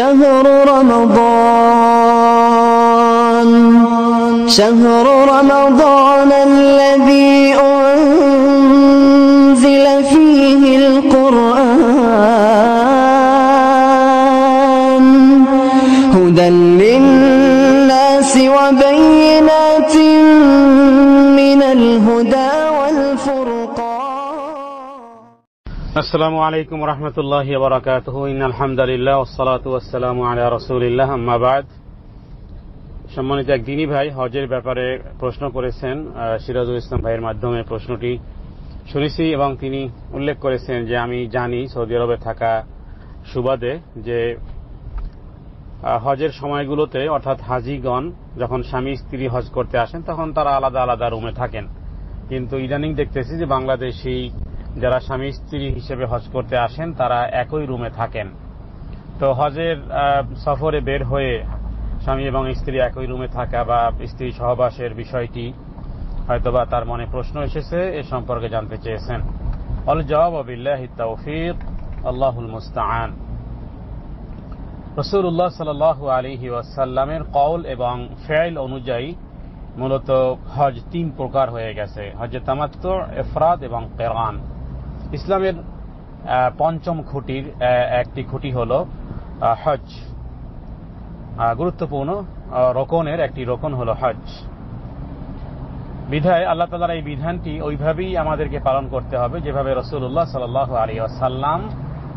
شهر رمضان. شهر رمضان الذي أنزل فيه القرآن. هدى للناس وبينات من الهدى. আসসালামু আলাইকুম রহমতুল্লাহ বরাকাতুহ। ইন আলহামদুলিল্লাহ ওসালাতু ওয়াসসালামু আলা রাসূলিল্লাহ, আম্মা বাদ। সম্মানিত এক দিনী ভাই হজের ব্যাপারে প্রশ্ন করেছেন সিরাজুল ইসলাম ভাইয়ের মাধ্যমে প্রশ্নটি শুনেছি এবং তিনি উল্লেখ করেছেন যে আমি জানি সৌদি আরবে থাকা সুবাদে যে হজের সময়গুলোতে অর্থাৎ হাজিগণ যখন স্বামী স্ত্রী হজ করতে আসেন তখন তারা আলাদা আলাদা রুমে থাকেন। কিন্তু ইদানিং দেখতেছি যে বাংলাদেশি যারা স্বামী স্ত্রী হিসেবে হজ করতে আসেন, তারা একই রুমে থাকেন। তো হজের সফরে বের হয়ে স্বামী এবং স্ত্রী একই রুমে থাকা বা স্ত্রী সহবাসের বিষয়টি হয়তোবা তার মনে প্রশ্ন এসেছে, এ সম্পর্কে জানতে চেয়েছেন। অল জবাব, বিল্লাহ তৌফিক, আল্লাহুল মুস্তাআন। রসুল্লাহ সাল আলিহি ওয়াসাল্লামের কৌল এবং ফেল অনুযায়ী মূলত হজ তিন প্রকার হয়ে গেছে। হজে তামাত্ম এফরাদ এবং কেরান। ইসলামের পঞ্চম খুঁটির একটি খুঁটি হল হজ গুরুত্বপূর্ণ রোকনের একটি রোকন হল হজ বিধায় আল্লাহ তালার এই বিধানটি ওইভাবেই আমাদেরকে পালন করতে হবে, যেভাবে রসুল্লাহ সাল আলী আসাল্লাম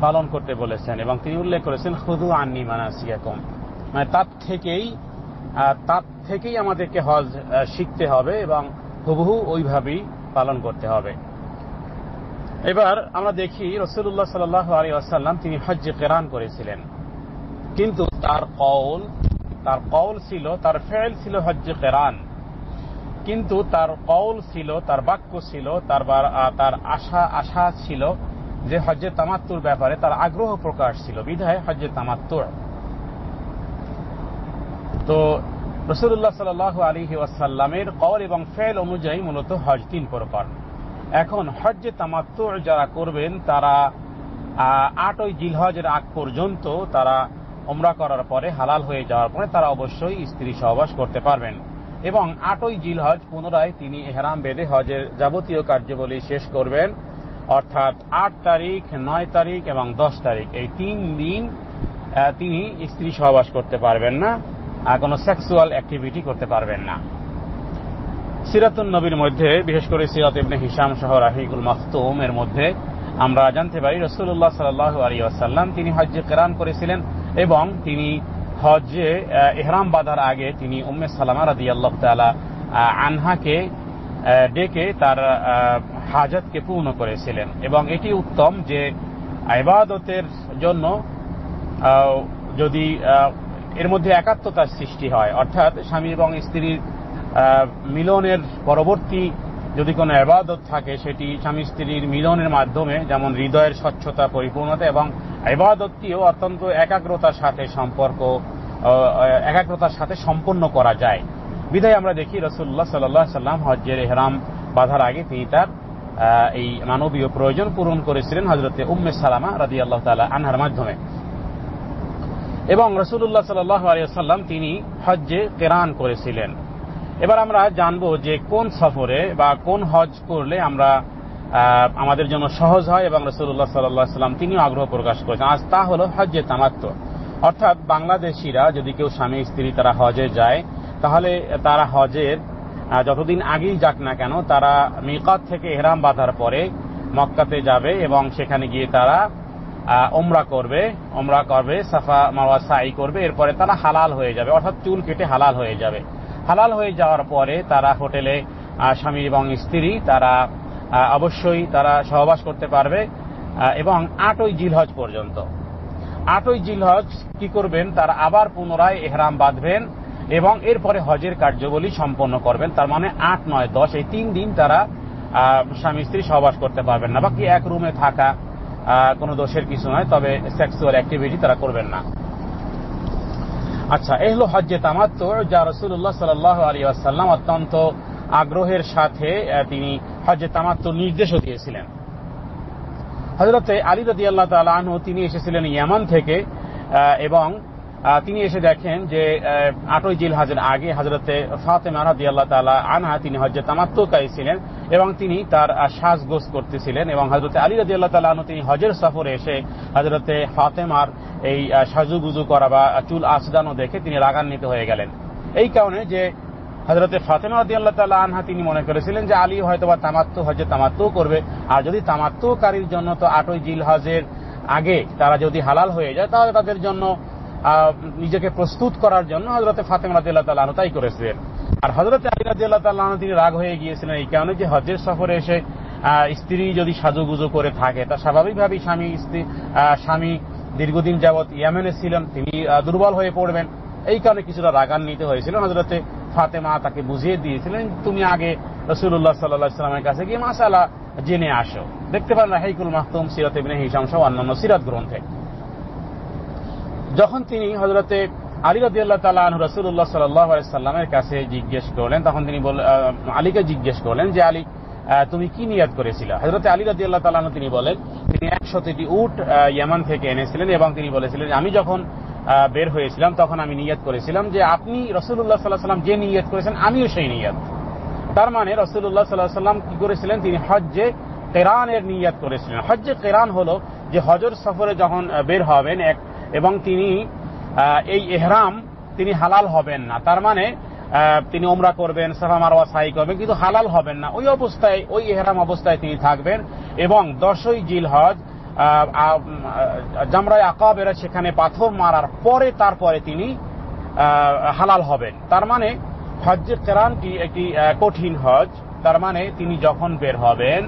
পালন করতে বলেছেন এবং তিনি উল্লেখ করেছেন খুদু আন্নি মানাসিয়াকুম। মানে তার থেকেই তার থেকেই আমাদেরকে হজ শিখতে হবে এবং হুবহু ওইভাবেই পালন করতে হবে। এবার আমরা দেখি রসুল্লাহ সাল আলী আসাল্লাম তিনি হজ্জে কেরান করেছিলেন। কিন্তু তার কৌল তার কৌল ছিল, তার ফেল ছিল হজ্জে কেরান। কিন্তু তার কৌল ছিল, তার বাক্য ছিল, তার তার আশা আশা ছিল যে হজ্জে তামাত্তুর ব্যাপারে তার আগ্রহ প্রকাশ ছিল, বিধায় হজ্জে তামাত্তুর। তো রসুল্লাহ সাল আলী ওয়াসাল্লামের কল এবং ফেল অনুযায়ী মূলত হজ তিন প্রকার। এখন হজ্জে তামাত্তুর যারা করবেন, তারা আটই জিলহজের আগ পর্যন্ত তারা ওমরা করার পরে হালাল হয়ে যাওয়ার পরে তারা অবশ্যই স্ত্রী সহবাস করতে পারবেন। এবং আটই জিলহজ পুনরায় তিনি এহরাম বেঁধে হজের যাবতীয় কার্যাবলী শেষ করবেন। অর্থাৎ আট তারিখ, নয় তারিখ এবং দশ তারিখ। এই তিন দিন তিনি স্ত্রী সহবাস করতে পারবেন না কোনো সেক্সুয়াল অ্যাক্টিভিটি করতে পারবেন না। সিরাতুন নবীর মধ্যে, বিশেষ করে সিরাত ইবনে হিসাম সহ রাহিকুল মাহতুম এর মধ্যে, আমরা জানতে পারি রসুল্লাহ সাল আলী আসাল্লাম তিনি হজ্জে কেরান করেছিলেন এবং তিনি হজ্জে এহরাম বাঁধার আগে তিনি উম্মে সালামা রাদি আল্লাহ তালা আনহাকে ডেকে তার হাজতকে পূর্ণ করেছিলেন। এবং এটি উত্তম যে ইবাদতের জন্য যদি এর মধ্যে একাত্মতার সৃষ্টি হয়, অর্থাৎ স্বামী এবং স্ত্রীর মিলনের পরবর্তী যদি কোনো আবাদত থাকে, সেটি স্বামী স্ত্রীর মিলনের মাধ্যমে, যেমন হৃদয়ের স্বচ্ছতা, পরিপূর্ণতা এবং আবাদতটিও অত্যন্ত একাগ্রতার সাথে সম্পর্ক একাগ্রতার সাথে সম্পন্ন করা যায়। বিধায় আমরা দেখি রসুল্লাহ সাল্লাহ সাল্লাম হজ্জের এহরাম বাধার আগে তিনি তার এই মানবীয় প্রয়োজন পূরণ করেছিলেন হজরতে উম্মে সালামা রাদি আল্লাহ তালা আনহার মাধ্যমে। এবং রসুল্লাহ সাল্লাহ আলিয়া সাল্লাম তিনি হজ্জে কেরান করেছিলেন। এবার আমরা জানব যে কোন সফরে বা কোন হজ করলে আমরা আমাদের জন্য সহজ হয় এবং রসুল্লাহ সাল্লাহ সাল্লাম তিনিও আগ্রহ প্রকাশ করেছেন। আজ তা হল হজ্জে তামাত্ম অর্থাৎ বাংলাদেশিরা যদি কেউ স্বামী, স্ত্রী তারা হজে যায়, তাহলে তারা হজের যতদিন আগেই যাক না কেন, তারা মিকাত থেকে এহরাম বাঁধার পরে মক্কাতে যাবে এবং সেখানে গিয়ে তারা ওমরা করবে ওমরা করবে, সাফা মাওয়া সাই করবে, এরপরে তারা হালাল হয়ে যাবে। অর্থাৎ চুল কেটে হালাল হয়ে যাবে। হালাল হয়ে যাওয়ার পরে তারা হোটেলে স্বামী এবং স্ত্রী তারা অবশ্যই তারা সহবাস করতে পারবে এবং আটই জিলহজ পর্যন্ত। আটই জিলহজ কি করবেন? তারা আবার পুনরায় এহরাম বাঁধবেন এবং এরপরে হজের কার্যবলী সম্পন্ন করবেন। তার মানে আট, নয়, দশ, এই তিন দিন তারা স্বামী, স্ত্রী সহবাস করতে পারবেন না। বাকি এক রুমে থাকা কোনো দোষের কিছু নয়, তবে সেক্সুয়াল অ্যাক্টিভিটি তারা করবেন না। আচ্ছা এই হলো হজ্জে তামাত্ম যা রসুল্লাহ সাল আলী আসাল্লাম অত্যন্ত আগ্রহের সাথে তিনি হজ্জে তামাত্ম নির্দেশও দিয়েছিলেন। হজরতে আলী রদি আল্লাহ তালু তিনি এসেছিলেন ইয়ামান থেকে এবং তিনি এসে দেখেন যে আটই জিল হাজের আগে হজরতে ফাতেমা রাদি আল্লাহ তালা আনহা, তিনি হজ্জে তামাত্মকারী ছিলেন এবং তিনি তার সাজগোজ করতেছিলেন এবং হজরতে আলী রাদি আল্লাহ তালা তিনি হজের সফরে এসে হজরতে ফাতেমার এই সাজুগুজু করা বা চুল আসদানো দেখে তিনি রাগান্বিত হয়ে গেলেন। এই কারণে যে হজরতে ফাতেমা রাদি আল্লাহ তালা আনহা তিনি মনে করেছিলেন যে আলী হয়তো বা তামাত্ম হজে তামাত্ম করবে। আর যদি তামাত্মকারীর জন্য তো আটই জিল হজের আগে তারা যদি হালাল হয়ে যায়, তাহলে তাদের জন্য নিজেকে প্রস্তুত করার জন্য হজরতে ফাতেমা রাদিল্লাহ তাল্লাহ তাই করেছিলেন। আর হজরতে আলী রাজি আল্লাহ তাল্লাহ তিনি রাগ হয়ে গিয়েছিলেন এই কারণে যে হজের সফরে এসে স্ত্রী যদি সাজুগুজু করে থাকে, তা স্বাভাবিকভাবেই স্বামী, স্ত্রী স্বামী দীর্ঘদিন যাবৎ ইয়ামেনে ছিলেন, তিনি দুর্বল হয়ে পড়বেন। এই কারণে কিছুটা রাগান্বিত হয়েছিল। হজরতে ফাতেমা তাকে বুঝিয়ে দিয়েছিলেন, তুমি আগে রসুল্লাহ সাল্লাহ সাল্লামের কাছে গিয়ে মাসালা জেনে আসো। দেখতে পারেন রাহিকুল মাহতুম, সিরাত ইবনে হিসাম সহ অন্যান্য সিরাত গ্রন্থে। যখন তিনি হজরতে আলী রাদি আল্লাহ তালা রসুল্লাহ সাল্লাহ সাল্লামের কাছে জিজ্ঞেস করলেন, তখন তিনি আলীকে জিজ্ঞেস করলেন যে, আলী তুমি কি নিয়াদ করেছিল? হজরতে আলী রাদি আল্লাহ তালা তিনি বলেন, তিনি একশতটি উট ইয়ামান থেকে এনেছিলেন এবং তিনি বলেছিলেন, আমি যখন বের হয়েছিলাম, তখন আমি নিয়াদ করেছিলাম যে আপনি রসুল্লাহ সাল্লাহ সাল্লাম যে নিয়াদ করেছেন, আমিও সেই নিয়াদ তার মানে রসুল্লাহ সাল্লাহ সাল্লাম কি করেছিলেন? তিনি হজ্জে কেরানের নিয়াত করেছিলেন। হজ্জে কেরান হলো যে হজর সফরে যখন বের হবেন এবং তিনি এই এহরাম তিনি হালাল হবেন না। তার মানে তিনি ওমরা করবেন, সাফা মারওয়া সাই করবেন, কিন্তু হালাল হবেন না। ওই অবস্থায়, ওই এহরাম অবস্থায় তিনি থাকবেন এবং দশই জিল হজ জামরায় আকাবেরা সেখানে পাথর মারার পরে তারপরে তিনি হালাল হবেন। তার মানে হজ্জে কেরানটি একটি কঠিন হজ। তার মানে তিনি যখন বের হবেন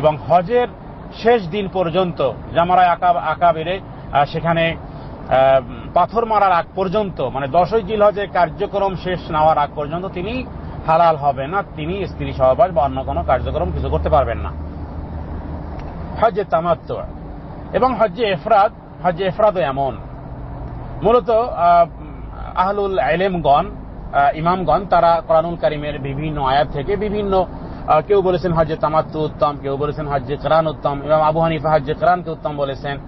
এবং হজের শেষ দিন পর্যন্ত জামারায় আকা আকাবেরে সেখানে পাথর মারার আগ পর্যন্ত মানে দশই জিল হজের কার্যক্রম শেষ নেওয়ার আগ পর্যন্ত তিনি হালাল হবে না তিনি স্ত্রী সহবাস বা অন্য কোনো কার্যক্রম কিছু করতে পারবেন না। হজ্জে তামাত্ম এবং হজ্জে এফরাদ হজ্জে এফরাদও এমন। মূলত আহ, আহলুল এলেমগণ আহ, ইমামগণ তারা কোরআনুল কারিমের বিভিন্ন আয়াত থেকে বিভিন্ন কেউ বলেছেন হজ্জে তামাত্তু উত্তম কেউ বলেছেন হজ্জে কোরআন উত্তম ইমাম আবু হানিফা হজ্জে কোরআনকে উত্তম বলেছেন।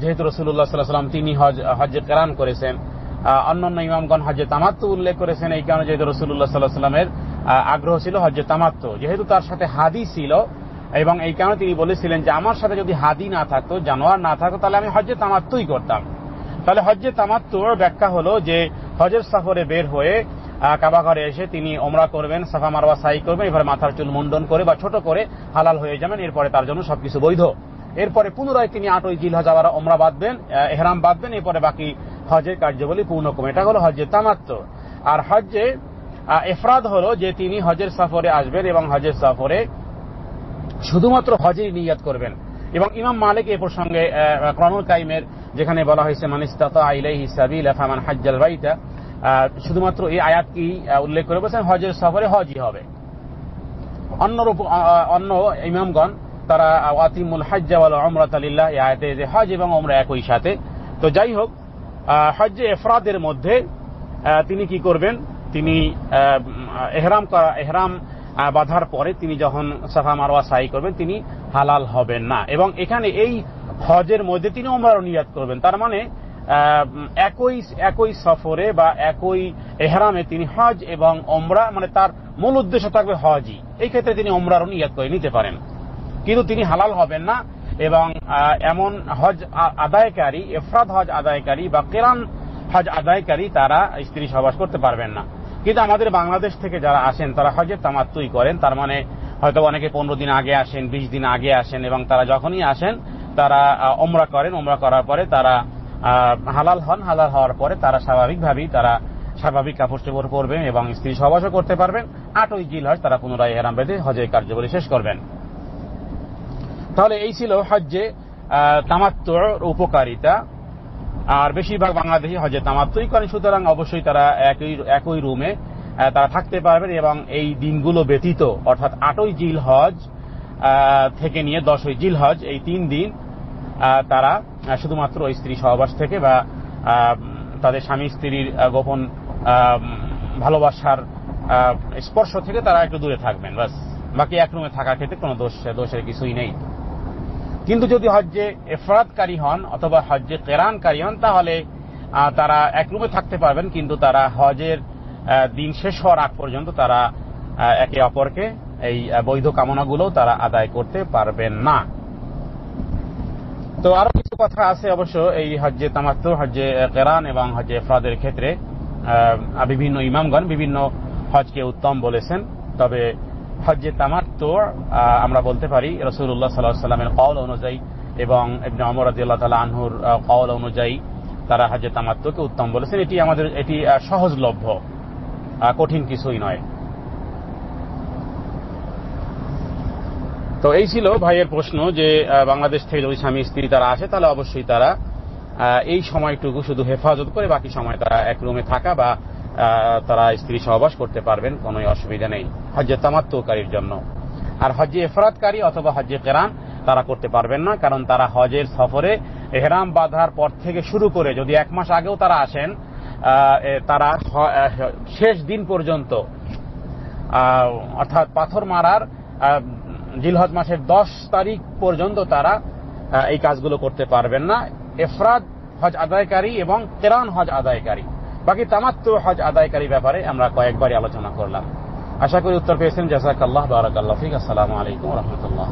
যেহেতু রসুল্লাহ সাল্লাহ সাল্লাম তিনি হজ, হজ্জে কোরআন করেছেন অন্যান্য ইমামগণ হজ্জে তামাত্তু উল্লেখ করেছেন, এই কারণে যেহেতু রসুল্লাহ সাল্লাহ সাল্লামের আগ্রহ ছিল হজ্জে তামাত্তু। যেহেতু তার সাথে হাদি ছিল, এবং এই কারণে তিনি বলেছিলেন যে আমার সাথে যদি হাদি না থাকতো, জানোয়ার না থাকতো, তাহলে আমি হজ্জে তামাত্তুই করতাম। তাহলে হজ্জে তামাত্তুর ব্যাখ্যা হলো যে হজের সফরে বের হয়ে কাবা ঘরে এসে তিনি ওমরা করবেন, সাফা মারওয়া সাই করবেন এবারে মাথার চুল মুন্ডন করে বা ছোট করে হালাল হয়ে যাবেন, এরপরে তার জন্য সবকিছু বৈধ। এরপরে পুনরায় তিনি আটই জিল হজ বাঁধবেন এহরাম বাঁধবেন এরপরে বাকি হজের কার্যাবলী পূর্ণ করবেন। এটা হলো হজ্জে তামাত্ম। আর হজ্জে এফরাদ হলো যে তিনি হজের সফরে আসবেন এবং হজের সফরে শুধুমাত্র হজেই নিয়াত করবেন। এবং ইমাম মালিক এ প্রসঙ্গে ক্রনুল কাইমের যেখানে বলা হয়েছে মানিস্তাতা ইলাইহি সাবিল ফামান হাজ্জাল বাইতা শুধুমাত্র এই আয়াতটি আহ, উল্লেখ করে বলছেন হজের সফরে হজই হবে। অন্য অন্য ইমামগণ তারা ওয়াতিমুল হাজ্জা ওয়াল উমরাত লিল্লাহ, এই আয়াতে যে হজ এবং ওমরা একই সাথে। তো যাই হোক হজ্জে এফরাদের মধ্যে তিনি কি করবেন? তিনি এহরাম করা, এহরাম বাঁধার পরে তিনি যখন সাফা মারওয়া সাই করবেন, তিনি হালাল হবেন না। এবং এখানে এই হজের মধ্যে তিনি ওমরার নিয়াত করবেন। তার মানে একই একই সফরে বা একই এহরামে তিনি হজ এবং ওমরা মানে তার মূল উদ্দেশ্য থাকবে হজই। এই ক্ষেত্রে তিনি ওমরারও নিয়াত করে নিতে পারেন। কিন্তু তিনি হালাল হবেন না। এবং এমন হজ আদায়কারী, এফরাদ হজ আদায়কারী বা কেরান হজ আদায়কারী তারা স্ত্রী সহবাস করতে পারবেন না। কিন্তু আমাদের বাংলাদেশ থেকে যারা আসেন, তারা হজের তামাত্তুই করেন। তার মানে হয়তো অনেকে পনেরো দিন আগে আসেন, বিশ দিন আগে আসেন, এবং তারা যখনই আসেন, তারা ওমরা করেন। ওমরা করার পরে তারা হালাল হন। হালাল হওয়ার পরে তারা স্বাভাবিকভাবেই তারা স্বাভাবিক কাপড় চোপড় পরবেন এবং স্ত্রী সহবাসও করতে পারবেন। আটই জিল হজ তারা পুনরায় এরাম বেঁধে হজের কার্যবলী শেষ করবেন। তাহলে এই ছিল হজ্জে তামাত্তর উপকারিতা। আর বেশিরভাগ বাংলাদেশি হজে তামাত্তই করেন, সুতরাং অবশ্যই তারা একই একই রুমে তারা থাকতে পারবেন এবং এই দিনগুলো ব্যতীত, অর্থাৎ আটই জিল হজ থেকে নিয়ে দশই জিল হজ এই তিন দিন তারা শুধুমাত্র ওই স্ত্রী সহবাস থেকে বা তাদের স্বামী স্ত্রীর গোপন ভালোবাসার স্পর্শ থেকে তারা একটু দূরে থাকবেন বাকি এক রুমে থাকার ক্ষেত্রে কোনো দোষ, দোষের কিছুই নেই। কিন্তু যদি হজ্জে এফরাদকারী হন অথবা হজ্জে কেরানকারী হন, তাহলে তারা এক রুমে থাকতে পারবেন, কিন্তু তারা হজের দিন শেষ হওয়ার আগ পর্যন্ত তারা একে অপরকে এই বৈধ কামনাগুলো তারা আদায় করতে পারবেন না। তো আরও কিছু কথা আছে অবশ্য এই হজ্জে তামাত্তু হজ্জে কেরান এবং হজ্জে এফরাদের ক্ষেত্রে। বিভিন্ন ইমামগণ বিভিন্ন হজকে উত্তম বলেছেন, তবে হজ্জে তামাত্তু আহ, আমরা বলতে পারি রসুল্লাহ সাল্লাহ সাল্লামের কওল অনুযায়ী এবং ইবনে অমর রাদিয়াল্লাহু তাআলা আনহুর কওল অনুযায়ী তারা হজ্জে তামাত্তুকে উত্তম বলেছেন। এটি আমাদের এটি সহজলভ্য কঠিন কিছুই নয়। তো এই ছিল ভাইয়ের প্রশ্ন যে বাংলাদেশ থেকে যদি স্বামী স্ত্রী তারা আসে তাহলে অবশ্যই তারা এই সময়টুকু শুধু হেফাজত করে বাকি সময় তারা এক রুমে থাকা বা তারা স্ত্রী সহবাস করতে পারবেন, কোনো অসুবিধা নেই। হজ্জে তামাত্মকারীর জন্য। আর হজ্জে এফরাতকারী অথবা হজ্জে কেরান তারা করতে পারবেন না, কারণ তারা হজের সফরে এহরাম বাঁধার পর থেকে শুরু করে, যদি এক মাস আগেও তারা আসেন তারা শেষ দিন পর্যন্ত অর্থাৎ পাথর মারার জিলহজ মাসের দশ তারিখ পর্যন্ত তারা এই কাজগুলো করতে পারবেন না। এফরাদ হজ আদায়কারী এবং কেরান হজ আদায়কারী। বাকি তামাত্ম হজ আদায়কারী ব্যাপারে আমরা কয়েকবারই আলোচনা করলাম। আশা করি উত্তর পেয়েছেন। জাজাক আল্লাহ বারাক আল্লাহ ফিক। আসসালামু আলাইকুম রহমতুল্লাহ।